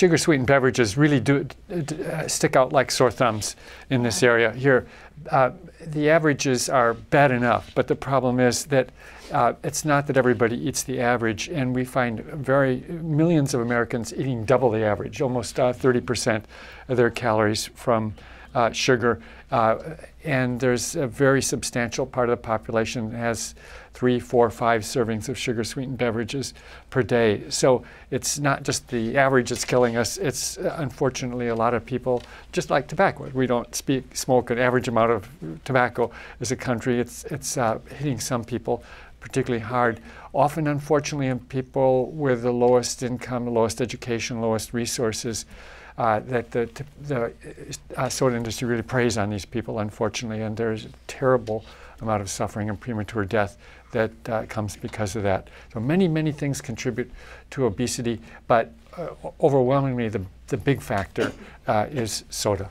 sugar sweetened beverages really do uh, stick out like sore thumbs in this area here. Uh, the averages are bad enough, but the problem is that uh, it's not that everybody eats the average, and we find very millions of Americans eating double the average, almost 30% uh, of their calories from uh, sugar. Uh, and there's a very substantial part of the population that has three, four, five servings of sugar sweetened beverages per day. So it's not just the average that's killing us, it's uh, unfortunately a lot of people, just like tobacco. We don't speak, smoke an average amount of tobacco as a country. It's, it's uh, hitting some people particularly hard. Often, unfortunately, in people with the lowest income, lowest education, lowest resources uh, that the, the uh, soda industry really preys on these people, unfortunately, and there's a terrible amount of suffering and premature death that uh, comes because of that. So many, many things contribute to obesity, but uh, overwhelmingly the, the big factor uh, is soda.